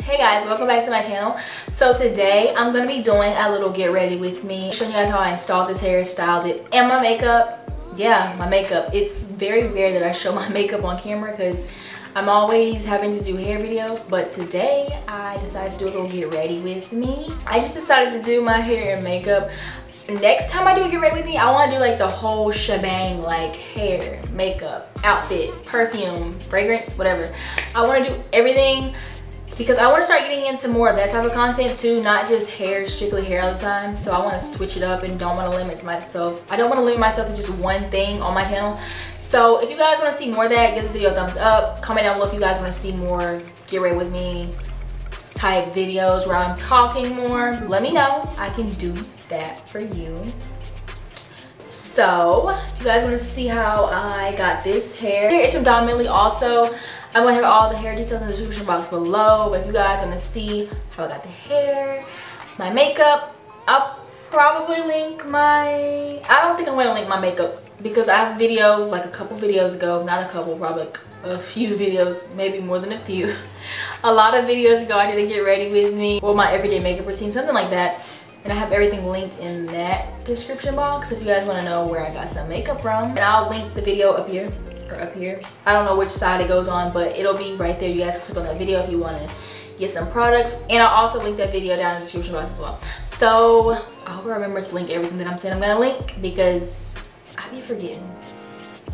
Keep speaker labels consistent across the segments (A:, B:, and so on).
A: Hey guys, welcome back to my channel. So today I'm to be doing a little get ready with me. Showing you guys how I installed this hair, styled it, and my makeup. Yeah, my makeup. It's very rare that I show my makeup on camera because I'm always having to do hair videos. But today I decided to do a little get ready with me. I just decided to do my hair and makeup. Next time I do a get ready with me, I want to do like the whole shebang, like hair, makeup, outfit, perfume, fragrance, whatever. I want to do everything because I want to start getting into more of that type of content too, not just hair, strictly hair all the time. So I want to switch it up and don't want to limit myself. I don't want to limit myself to just one thing on my channel. So if you guys want to see more of that, give this video a thumbs up. Comment down below if you guys want to see more get ready with me type videos where I'm talking more. Let me know. I can do that for you. So if you guys want to see how I got this hair, it's from Donmily also. I'm gonna have all the hair details in the description box below. But if you guys wanna see how I got the hair, my makeup, I'll probably link my, I don't think I'm gonna link my makeup because I have a video like a couple videos ago, not a couple, probably a few videos, maybe more than a few. a lot of videos ago I did a get ready with me or my everyday makeup routine, something like that. And I have everything linked in that description box if you guys want to know where I got some makeup from. And I'll link the video up here or up here. I don't know which side it goes on, but it'll be right there. You guys click on that video if you want to get some products. And I'll also link that video down in the description box as well. So I hope I remember to link everything that I'm saying I'm going to link because I be forgetting.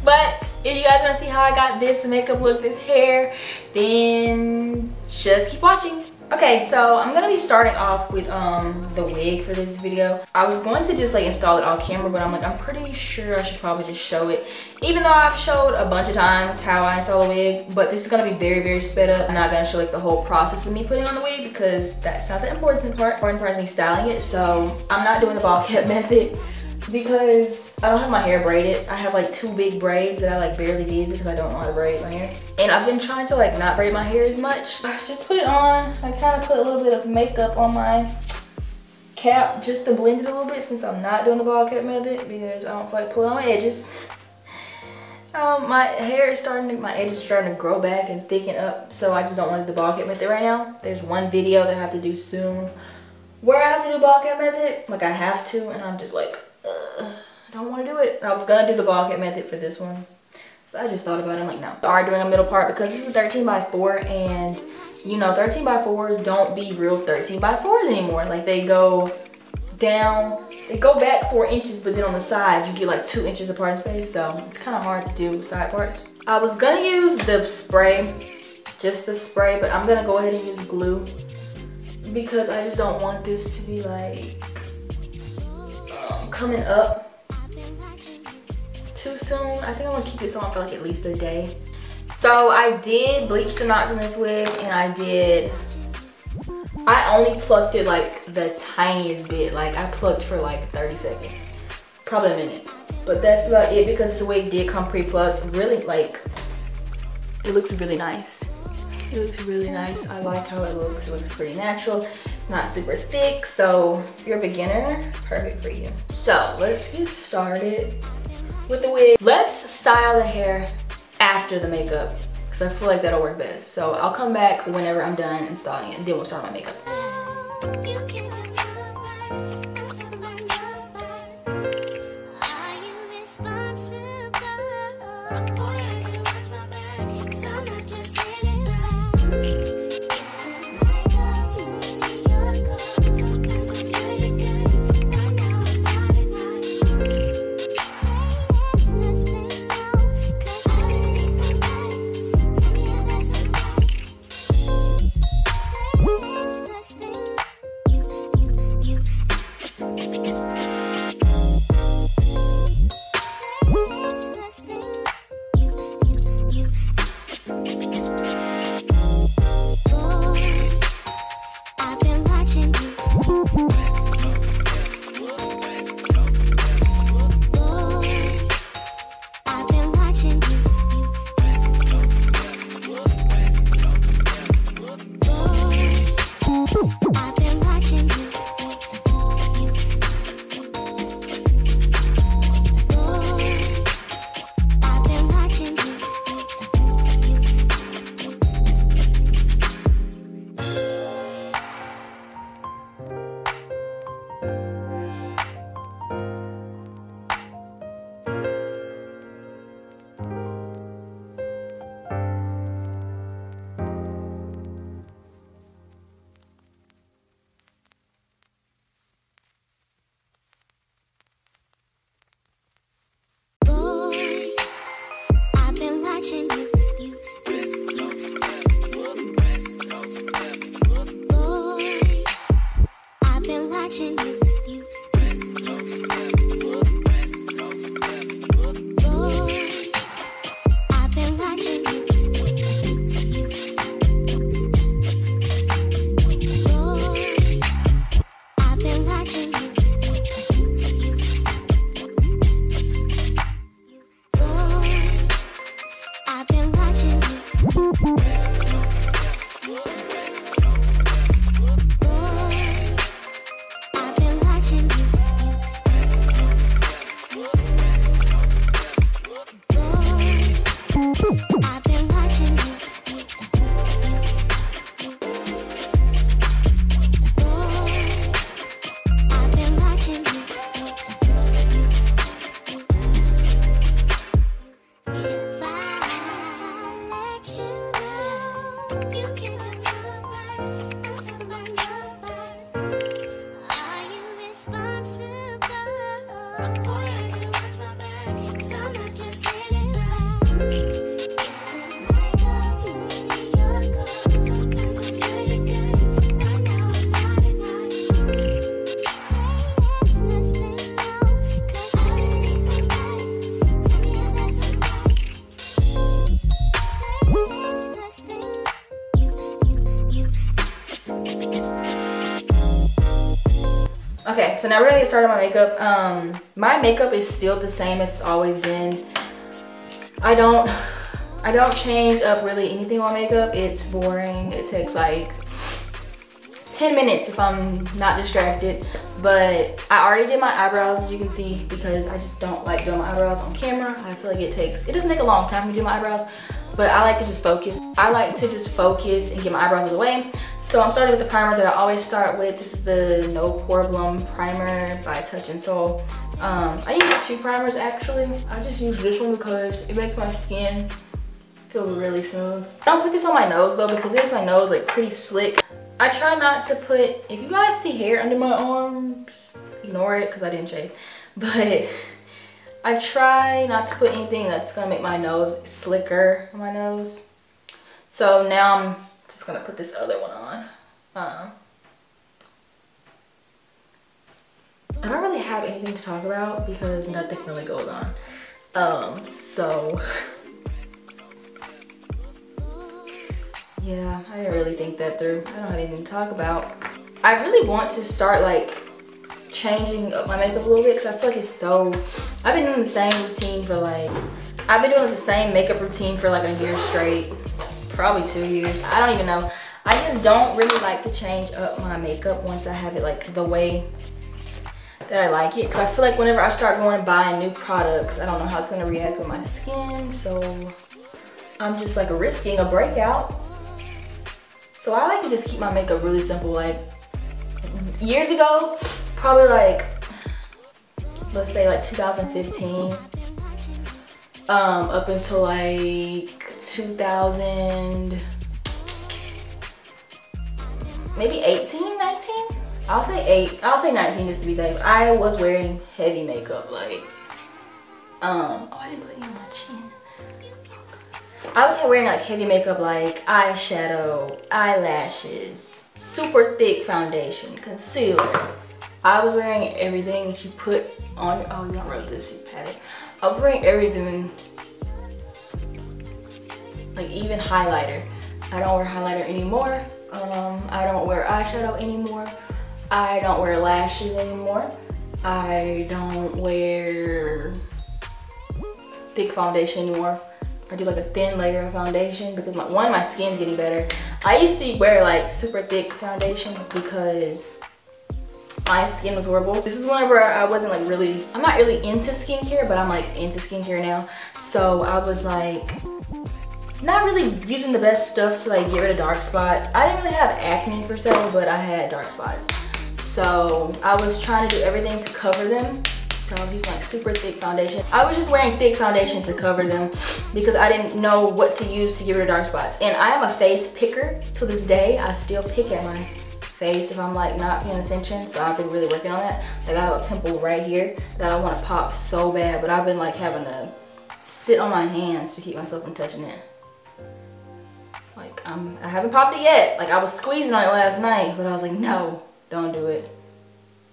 A: But if you guys want to see how I got this makeup look, this hair, then just keep watching. Okay, so I'm gonna be starting off with um the wig for this video. I was going to just like install it on camera, but I'm like, I'm pretty sure I should probably just show it. Even though I've showed a bunch of times how I install a wig, but this is gonna be very, very sped up. I'm not gonna show like the whole process of me putting on the wig because that's not the important part. Important part is me styling it. So I'm not doing the ball cap method because I don't have my hair braided. I have like two big braids that I like barely did because I don't know how to braid my hair. And I've been trying to like not braid my hair as much. I just put it on. I kind of put a little bit of makeup on my cap just to blend it a little bit since I'm not doing the ball cap method because I don't feel like pulling on my edges. Um, my hair is starting to, my edges starting to grow back and thicken up so I just don't want to do the ball cap method right now. There's one video that I have to do soon where I have to do ball cap method. Like I have to and I'm just like uh, I don't want to do it. I was to do the ball cap method for this one. But I just thought about it. I'm like, no. We are doing a middle part because this is 13 by 4 and you know 13 by 4s don't be real 13 by 4s anymore. Like they go down, they go back 4 inches but then on the sides you get like 2 inches apart in space so it's kind of hard to do side parts. I was to use the spray, just the spray, but I'm to go ahead and use glue because I just don't want this to be like coming up too soon. I think I'm gonna keep this on for like at least a day. So I did bleach the knots in this wig and I did, I only plucked it like the tiniest bit. Like I plucked for like 30 seconds, probably a minute. But that's about it because this wig did come pre-plucked. Really like, it looks really nice. It looks really nice. I like how it looks. It looks pretty natural not super thick. So if you're a beginner, perfect for you. So let's get started with the wig. Let's style the hair after the makeup because I feel like that'll work best. So I'll come back whenever I'm done installing it and then we'll start my makeup. So now we're gonna get started on my makeup. Um, my makeup is still the same as it's always been. I don't, I don't change up really anything on makeup. It's boring. It takes like 10 minutes if I'm not distracted. But I already did my eyebrows, as you can see, because I just don't like doing my eyebrows on camera. I feel like it takes, it doesn't take a long time to do my eyebrows, but I like to just focus. I like to just focus and get my eyebrows out of the way. So I'm starting with the primer that I always start with. This is the No Problem Primer by Touch in Sol. Um, I use two primers actually. I just use this one because it makes my skin feel really smooth. I don't put this on my nose though because it makes my nose like pretty slick. I try not to put, if you guys see hair under my arms, ignore it because I didn't shave. But I try not to put anything that's gonna make my nose slicker on my nose. So now I'm just gonna put this other one on. Um, I don't really have anything to talk about because nothing really goes on. Um, so yeah, I didn't really think that through. I don't have anything to talk about. I really want to start like changing up my makeup a little bit because I feel like it's so, I've been doing the same routine for like, I've been doing the same makeup routine for like a year straight, probably two years. I don't even know. I just don't really like to change up my makeup once I have it like the way that I like it because I feel like whenever I start going and buying new products, I don't know how it's going to react with my skin. So I'm just like risking a breakout so I like to just keep my makeup really simple. Like years ago, probably like, let's say like 2015, um, up until like 2000, maybe 18, 19? I'll say eight, I'll say 19 just to be safe. I was wearing heavy makeup, like, um, oh, I didn't put any on my chin. I was wearing like heavy makeup like eyeshadow, eyelashes, super thick foundation, concealer. I was wearing everything that you put on, oh you don't wrote this, you had it. I was wearing everything, like even highlighter. I don't wear highlighter anymore. Um, I don't wear eyeshadow anymore. I don't wear lashes anymore. I don't wear thick foundation anymore. I do like a thin layer of foundation because my, one, my skin's getting better. I used to wear like super thick foundation because my skin was horrible. This is whenever I wasn't like really, I'm not really into skincare, but I'm like into skincare now. So I was like, not really using the best stuff to like get rid of dark spots. I didn't really have acne per se, but I had dark spots. So I was trying to do everything to cover them so I was using like super thick foundation. I was just wearing thick foundation to cover them because I didn't know what to use to get rid of dark spots. And I am a face picker to this day. I still pick at my face if I'm like not paying attention. So I've been really working on that. Like I have a pimple right here that I want to pop so bad, but I've been like having to sit on my hands to keep myself from touching it. Like I'm, I haven't popped it yet. Like I was squeezing on it last night, but I was like, no, don't do it.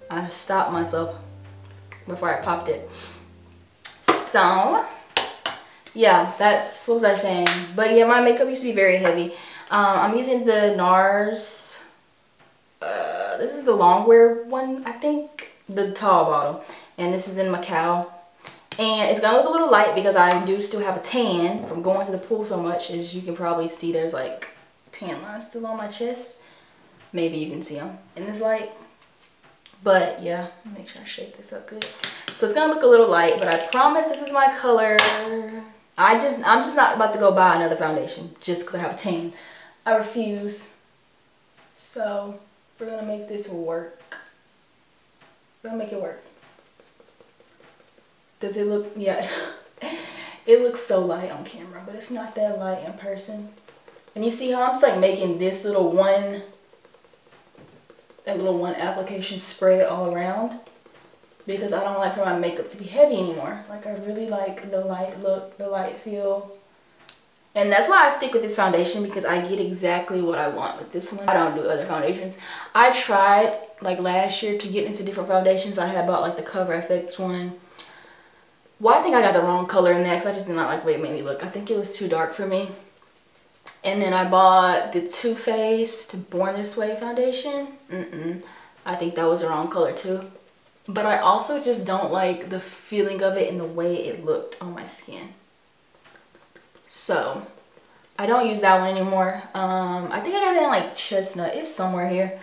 A: I stopped myself before I popped it. So, yeah, that's, what was I saying? But yeah, my makeup used to be very heavy. Um, I'm using the NARS, uh, this is the longwear one, I think, the tall bottle. And this is in Macao. And it's gonna look a little light because I do still have a tan from going to the pool so much. As you can probably see, there's like tan lines still on my chest. Maybe you can see them in this light. But yeah, make sure I shake this up good. So it's gonna look a little light, but I promise this is my color. I just, I'm just not about to go buy another foundation just because I have a tan. I refuse. So we're gonna make this work. We're gonna make it work. Does it look, yeah. it looks so light on camera, but it's not that light in person. And you see how I'm just like making this little one that little one application spread all around because I don't like for my makeup to be heavy anymore. Like I really like the light look, the light feel. And that's why I stick with this foundation because I get exactly what I want with this one. I don't do other foundations. I tried like last year to get into different foundations. I had bought like the Cover FX one. Well, I think I got the wrong color in that because I just did not like the way it made me look. I think it was too dark for me. And then I bought the Too Faced Born This Way foundation. Mm-mm. I think that was the wrong color too. But I also just don't like the feeling of it and the way it looked on my skin. So, I don't use that one anymore. Um, I think I got it in like chestnut. It's somewhere here.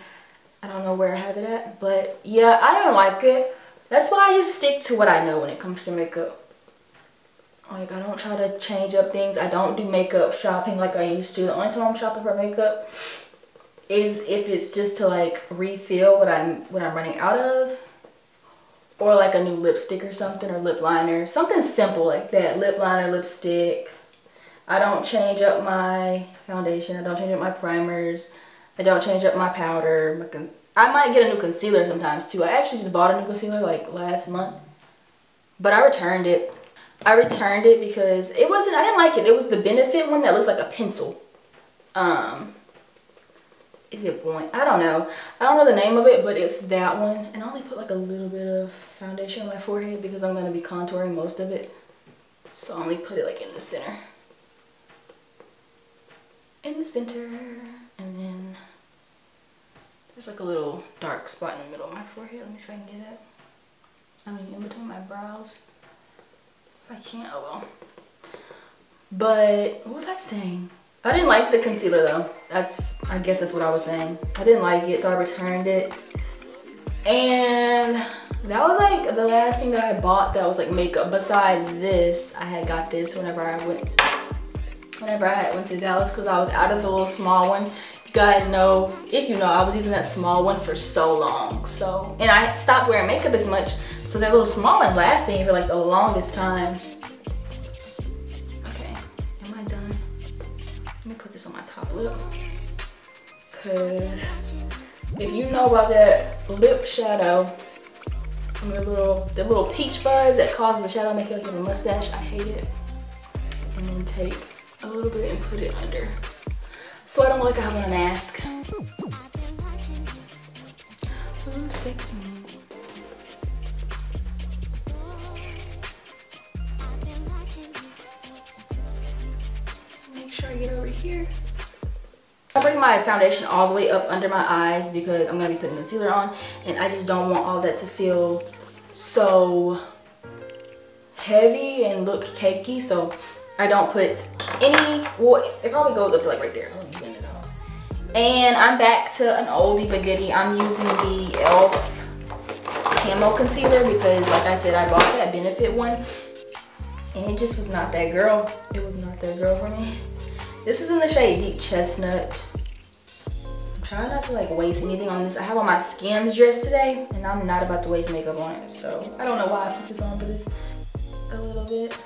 A: I don't know where I have it at. But yeah, I don't like it. That's why I just stick to what I know when it comes to makeup. Like, I don't try to change up things. I don't do makeup shopping like I used to. The only time I'm shopping for makeup is if it's just to like refill what I'm what I'm running out of or like a new lipstick or something or lip liner something simple like that lip liner lipstick I don't change up my foundation I don't change up my primers I don't change up my powder my I might get a new concealer sometimes too I actually just bought a new concealer like last month but I returned it I returned it because it wasn't I didn't like it it was the benefit one that looks like a pencil um is it point? I don't know. I don't know the name of it, but it's that one. And I only put like a little bit of foundation on my forehead because I'm going to be contouring most of it. So I only put it like in the center. In the center. There's like a little dark spot in the middle of my forehead. Let me try and get that. I mean, in between my brows. If I can't, oh well. But what was I saying? I didn't like the concealer though. That's, I guess that's what I was saying. I didn't like it, so I returned it. And that was like the last thing that I bought that was like makeup. Besides this, I had got this whenever I went, whenever I went to Dallas because I was out of the little small one. Guys know, if you know, I was using that small one for so long. So, and I stopped wearing makeup as much. So that little small one lasted for like the longest time. Okay, am I done? Let me put this on my top lip. Cause if you know about that lip shadow, mean, little, the little peach fuzz that causes the shadow make it like a mustache, I hate it. And then take a little bit and put it under. So I don't look like I have on a mask. I get over here. I bring my foundation all the way up under my eyes because I'm going to be putting the concealer on and I just don't want all that to feel so heavy and look cakey so I don't put any, well it probably goes up to like right there. And I'm back to an oldie but goodie. I'm using the e.l.f. Camo Concealer because like I said I bought that Benefit one and it just was not that girl. It was not that girl for me. This is in the shade Deep Chestnut. I'm trying not to like waste anything on this. I have on my Skims dress today and I'm not about to waste makeup on it. So I don't know why I put this on, but it's a little bit.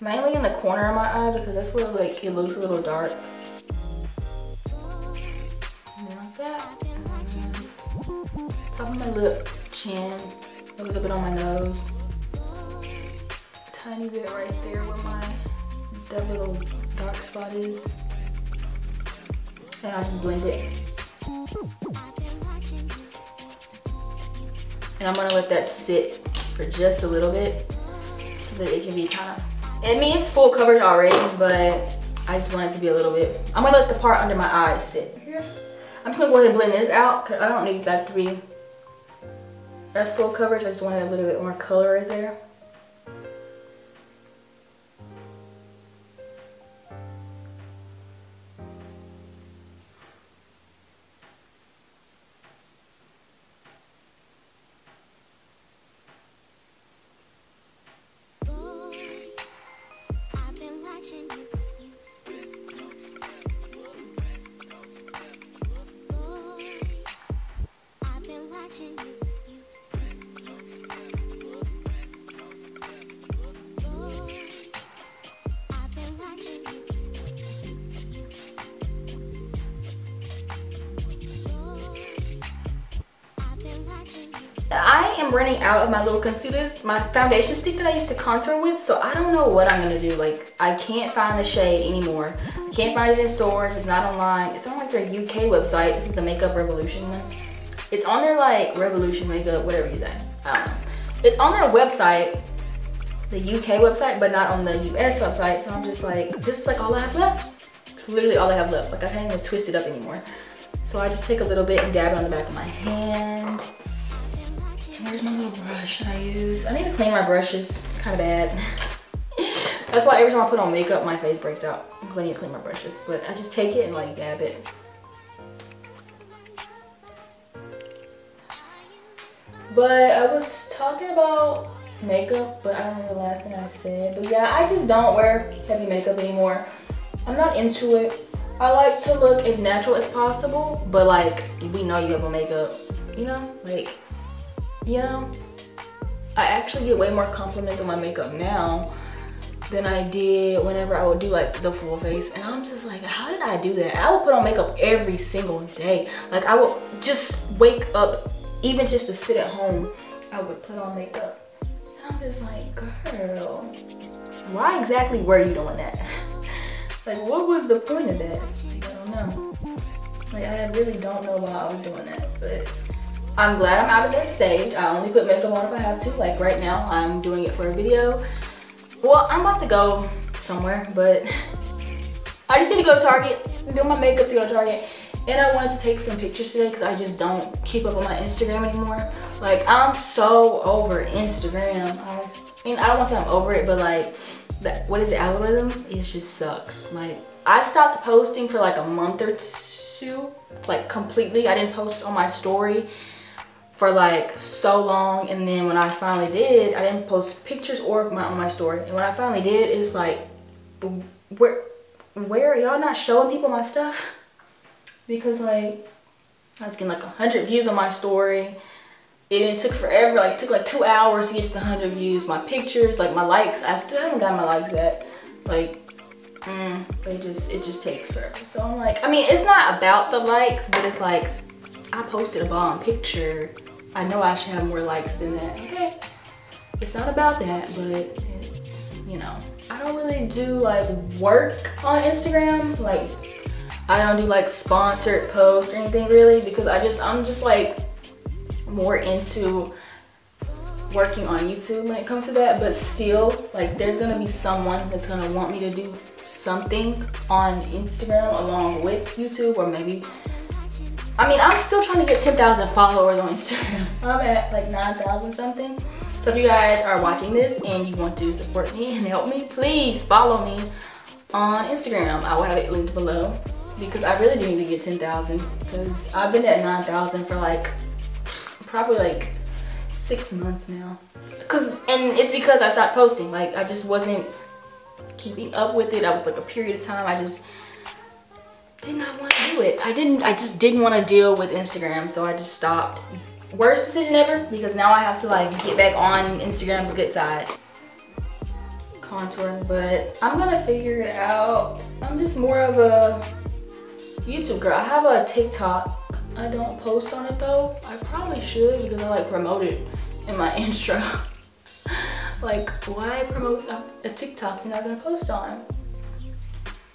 A: Mainly in the corner of my eye because that's where like it looks a little dark. That. Top of my lip, chin, a little bit on my nose. Tiny bit right there where my that little dark spot is. And I just blend it. And I'm gonna let that sit for just a little bit so that it can be kind of, I mean it's full coverage already, but I just want it to be a little bit, I'm gonna let the part under my eyes sit. I'm just gonna go ahead and blend this out because I don't need that to be, that's full coverage, I just wanted a little bit more color right there. Running out of my little concealers, my foundation stick that I used to contour with, so I don't know what I'm gonna do. Like, I can't find the shade anymore. I can't find it in stores, it's not online. It's on like their UK website. This is the Makeup Revolution one. It's on their like Revolution Makeup, whatever you say. I don't know. It's on their website, the UK website, but not on the US website. So I'm just like, this is like all I have left. It's literally all I have left. Like I can't even twist it up anymore. So I just take a little bit and dab it on the back of my hand. Where's my little brush that I use? I need to clean my brushes kind of bad. That's why every time I put on makeup, my face breaks out. I need to clean my brushes. But I just take it and like dab it. But I was talking about makeup, but I don't remember the last thing I said. But yeah, I just don't wear heavy makeup anymore. I'm not into it. I like to look as natural as possible, but like, we know you have a makeup, you know? Like, you know? I actually get way more compliments on my makeup now than I did whenever I would do like the full face. And I'm just like, how did I do that? I would put on makeup every single day. Like I would just wake up, even just to sit at home, I would put on makeup. And I'm just like, girl, why exactly were you doing that? like what was the point of that? I don't know. Like I really don't know why I was doing that, but I'm glad I'm out of that stage. I only put makeup on if I have to. Like right now, I'm doing it for a video. Well, I'm about to go somewhere, but I just need to go to Target, do my makeup to go to Target. And I wanted to take some pictures today because I just don't keep up on my Instagram anymore. Like, I'm so over Instagram. I mean, I don't want to say I'm over it, but like, that, what is the algorithm? It just sucks. Like, I stopped posting for like a month or two, like completely. I didn't post on my story for like so long and then when I finally did I didn't post pictures or my on my story and when I finally did it's like where where are y'all not showing people my stuff? Because like I was getting like a hundred views on my story and it took forever like took like two hours to get to 100 views. My pictures like my likes I still haven't got my likes yet like mm, they just it just takes forever. So I'm like I mean it's not about the likes but it's like I posted a bomb picture I know I should have more likes than that, okay? It's not about that, but you know, I don't really do like work on Instagram. Like I don't do like sponsored posts or anything really because I just, I'm just like more into working on YouTube when it comes to that, but still like there's gonna be someone that's gonna want me to do something on Instagram along with YouTube or maybe I mean, I'm still trying to get 10,000 followers on Instagram. I'm at like 9,000 something. So if you guys are watching this and you want to support me and help me, please follow me on Instagram. I will have it linked below because I really do need to get 10,000 because I've been at 9,000 for like probably like six months now. Cause and it's because I stopped posting. Like I just wasn't keeping up with it. I was like a period of time. I just did not want to do it. I didn't, I just didn't want to deal with Instagram, so I just stopped. Worst decision ever, because now I have to like get back on Instagram's good side. Contouring, but I'm gonna figure it out. I'm just more of a YouTube girl. I have a TikTok. I don't post on it though. I probably should because I like promote it in my intro. like, why promote a, a TikTok you're not gonna post on?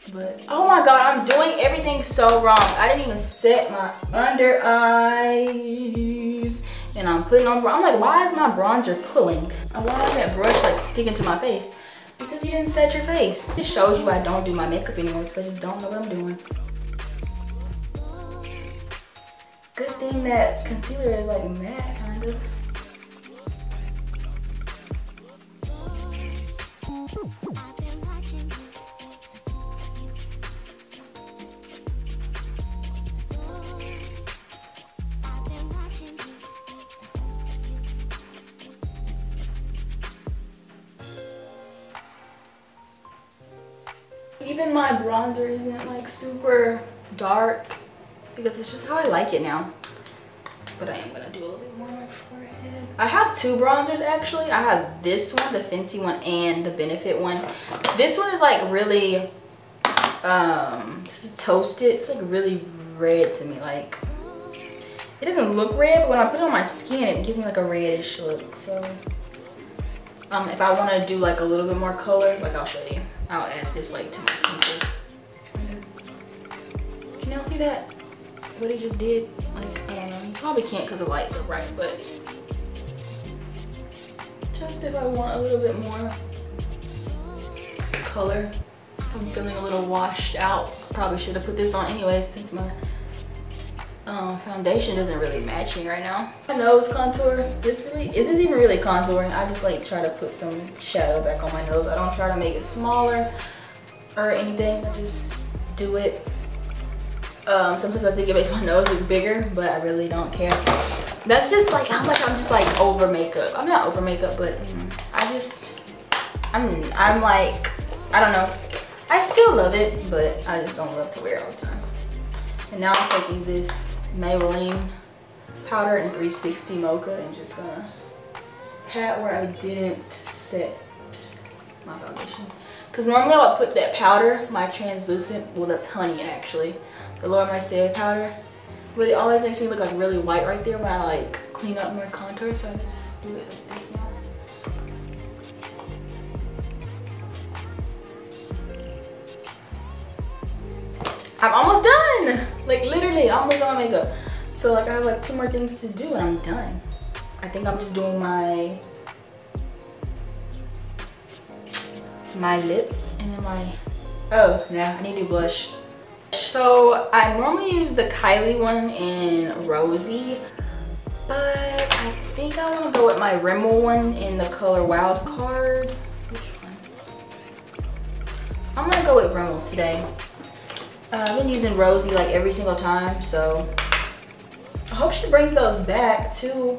A: But oh my god, I'm doing everything so wrong. I didn't even set my under eyes. And I'm putting on, I'm like, why is my bronzer pulling? Why is that brush like sticking to my face? Because you didn't set your face. It shows you I don't do my makeup anymore because I just don't know what I'm doing. Good thing that concealer is like matte kind of. Even my bronzer isn't like super dark because it's just how I like it now. But I am gonna do a little bit more on my forehead. I have two bronzers actually. I have this one, the fancy one, and the Benefit one. This one is like really, um, this is toasted. It's like really red to me. Like, it doesn't look red, but when I put it on my skin, it gives me like a reddish look. So, um, if I want to do like a little bit more color, like I'll show you. I'll add this like to my temples. Can y'all see that? What he just did? Like, I don't know. You probably can't because the lights are bright, but just if I want a little bit more color. I'm feeling a little washed out. Probably should have put this on anyway since my um, foundation doesn't really match me right now. My nose contour, this really isn't even really contouring. I just like try to put some shadow back on my nose. I don't try to make it smaller or anything. I just do it. Um, sometimes I think it makes my nose look bigger, but I really don't care. That's just like how much I'm just like over makeup. I'm not over makeup, but mm, I just, I'm, I'm like, I don't know. I still love it, but I just don't love to wear it all the time. And now I'm taking this Maybelline powder in 360 Mocha and just gonna pat where I didn't set my foundation. Because normally I would put that powder, my translucent, well that's honey actually, the Laura Mercier powder. But it always makes me look like really white right there when I like clean up my contour. So I just do it like this now. I'm almost done. Like literally I almost done my oh makeup. So like I have like two more things to do and I'm done. I think I'm just doing my my lips and then my oh no I need to blush. So I normally use the Kylie one in Rosy but I think I want to go with my Rimmel one in the color Wild Card. Which one? I'm gonna go with Rimmel today. Uh, I've been using Rosy like every single time, so I hope she brings those back too.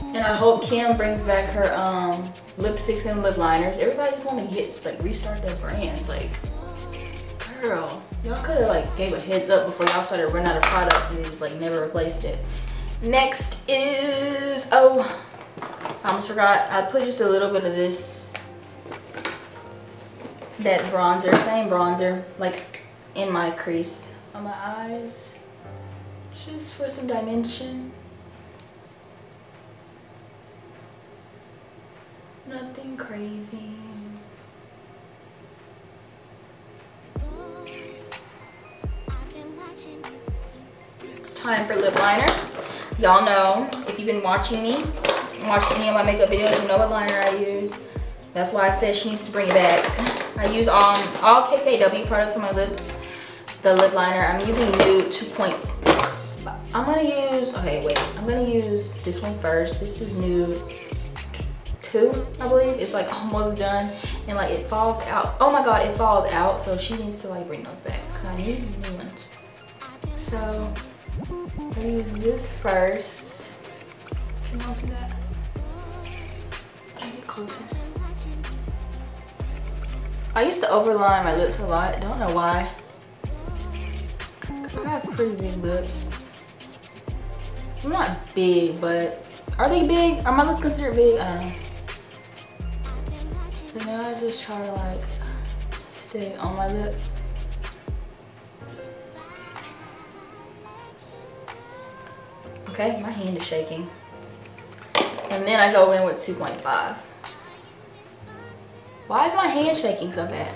A: And I hope Kim brings back her um, lipsticks and lip liners. Everybody just want to get like restart their brands. Like, girl, y'all could have like gave a heads up before y'all started running out of product and just like never replaced it. Next is oh, I almost forgot. I put just a little bit of this that bronzer, same bronzer, like in my crease. On my eyes. Just for some dimension. Nothing crazy. It's time for lip liner. Y'all know if you've been watching me watched any of my makeup videos you know what liner I use. That's why I said she needs to bring it back. I use all, all KKW products on my lips the lip liner. I'm using Nude 2. I'm gonna use, okay, wait. I'm gonna use this one first. This is Nude 2, I believe. It's like almost done. And like it falls out. Oh my God, it falls out. So she needs to like bring those back because I need new ones. So I use this first. Can y'all see that? Get closer. I used to overline my lips a lot. Don't know why. I have pretty big lips. I'm not big, but are they big? Are my lips considered big? I don't know. And now I just try to like stay on my lip. Okay, my hand is shaking. And then I go in with 2.5. Why is my hand shaking so bad?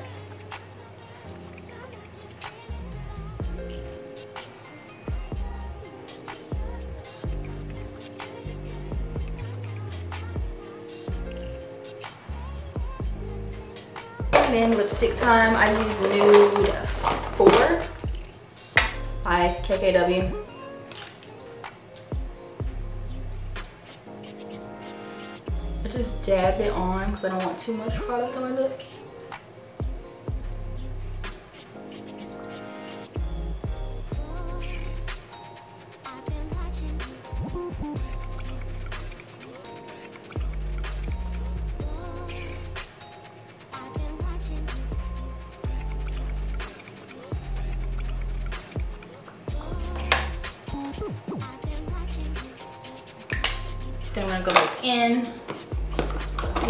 A: Then lipstick time, I use Nude 4 by KKW. I just dab it on because I don't want too much product on my lips.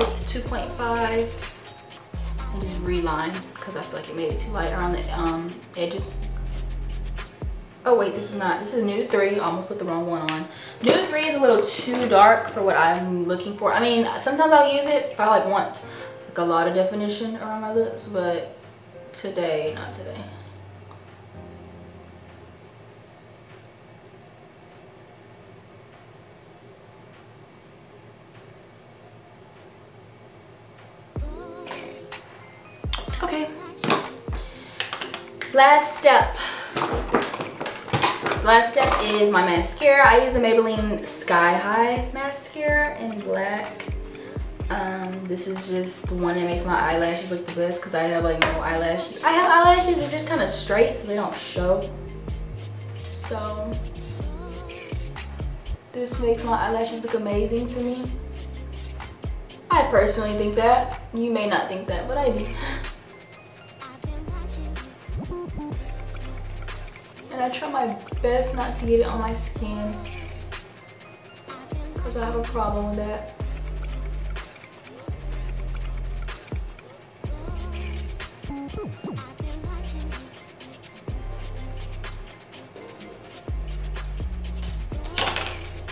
A: With 2.5 and just reline because I feel like it made it too light around the um, edges. Oh wait, this is not, this is Nude 3, almost put the wrong one on. Nude 3 is a little too dark for what I'm looking for. I mean, sometimes I'll use it if I like want like a lot of definition around my lips, but today, not today. Last step Last step is my mascara. I use the Maybelline Sky High mascara in black. Um, this is just the one that makes my eyelashes look the best because I have like no eyelashes. I have eyelashes, they're just kind of straight so they don't show. So this makes my eyelashes look amazing to me. I personally think that. You may not think that, but I do. And I try my best not to get it on my skin because I have a problem with that.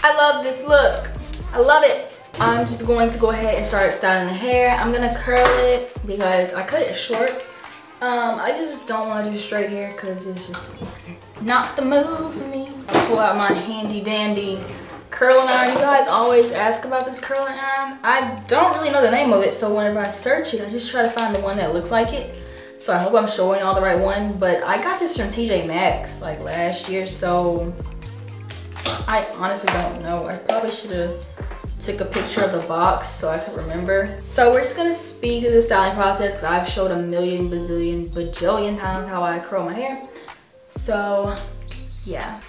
A: I love this look. I love it. I'm just going to go ahead and start styling the hair. I'm gonna curl it because I cut it short. Um, I just don't want to do straight hair because it's just not the move for me. I pull out my handy dandy curling iron. You guys always ask about this curling iron. I don't really know the name of it, so whenever I search it, I just try to find the one that looks like it. So I hope I'm showing all the right one, but I got this from TJ Maxx like last year, so I honestly don't know. I probably should have took a picture of the box so I could remember. So we're just gonna speed through the styling process because I've showed a million, bazillion, bajillion times how I curl my hair. So yeah.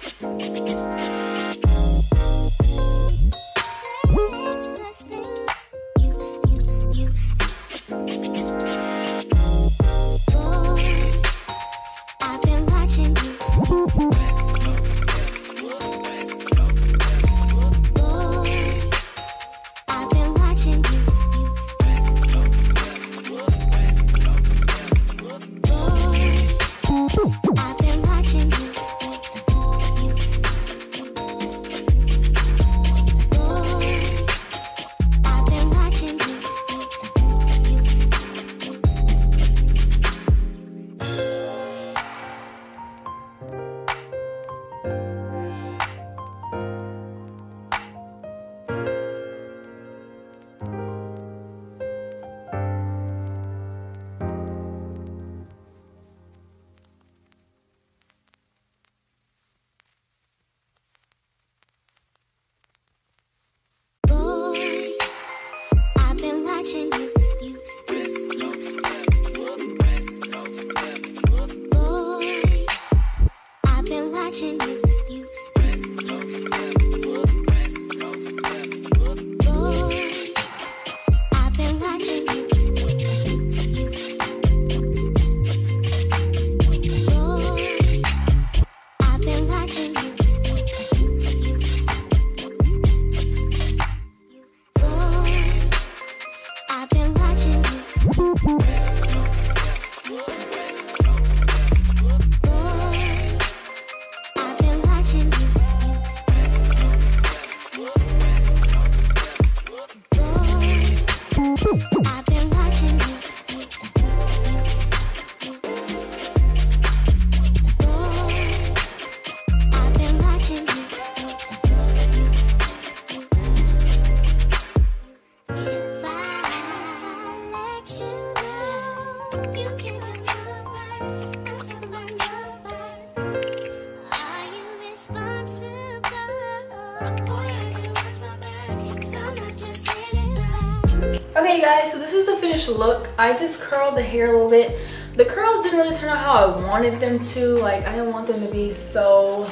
A: Look. I just curled the hair a little bit. The curls didn't really turn out how I wanted them to. Like I didn't want them to be so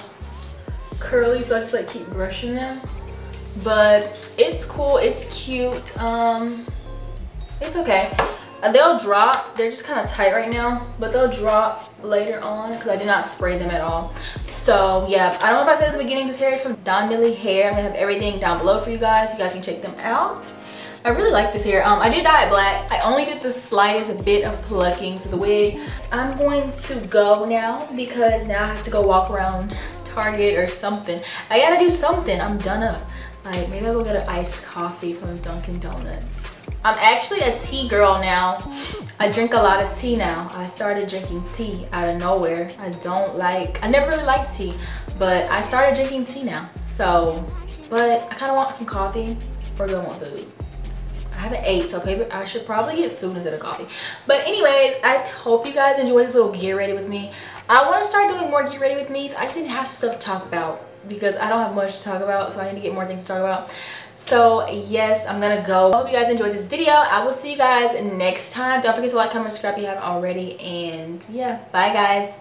A: curly so I just like keep brushing them. But it's cool, it's cute. Um, it's okay. Uh, they'll drop, they're just kind of tight right now, but they'll drop later on because I did not spray them at all. So yeah, I don't know if I said at the beginning, this hair is from Donmily Hair. I'm gonna have everything down below for you guys. You guys can check them out. I really like this hair. Um, I did dye it black. I only did the slightest bit of plucking to the wig. I'm going to go now because now I have to go walk around Target or something. I gotta do something. I'm done up. Like maybe I'll go get an iced coffee from Dunkin' Donuts. I'm actually a tea girl now. I drink a lot of tea now. I started drinking tea out of nowhere. I don't like, I never really liked tea, but I started drinking tea now. So, but I kind of want some coffee or do I want food? I haven't ate, so maybe I should probably get food instead of coffee. But anyways, I hope you guys enjoy this little get ready with me. I want to start doing more get ready with me. I just need to have some stuff to talk about because I don't have much to talk about, so I need to get more things to talk about. So yes, I'm gonna go. I hope you guys enjoyed this video. I will see you guys next time. Don't forget to like, comment, subscribe if you haven't already. And yeah, bye guys.